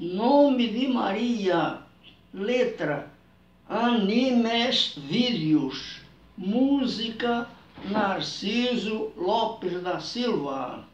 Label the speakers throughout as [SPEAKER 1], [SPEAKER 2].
[SPEAKER 1] Nome de Maria, letra Animes Vídeos, música Narciso Lopes da Silva.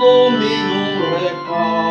[SPEAKER 1] Três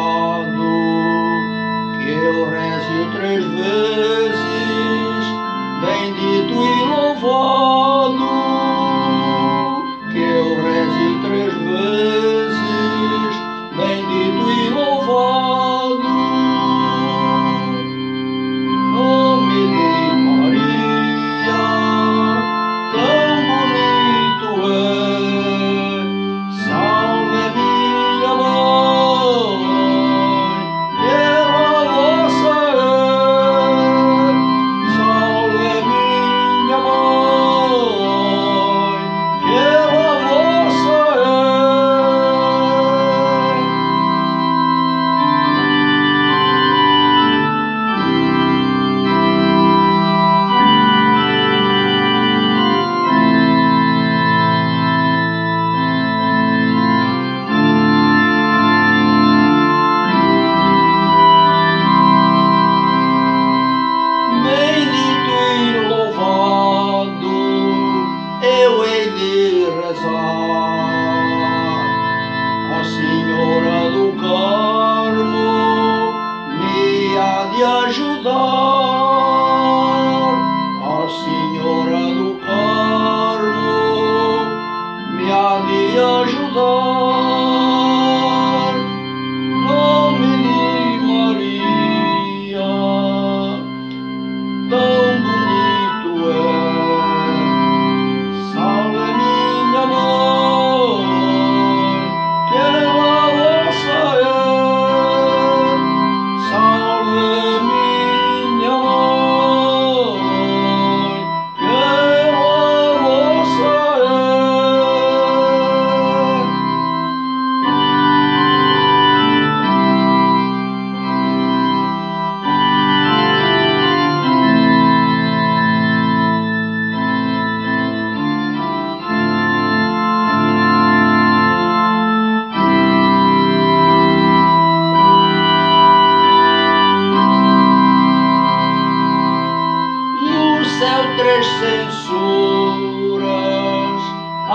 [SPEAKER 1] Senhora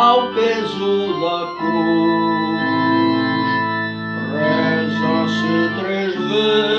[SPEAKER 1] ao peso da cruz. Reza-se três vezes.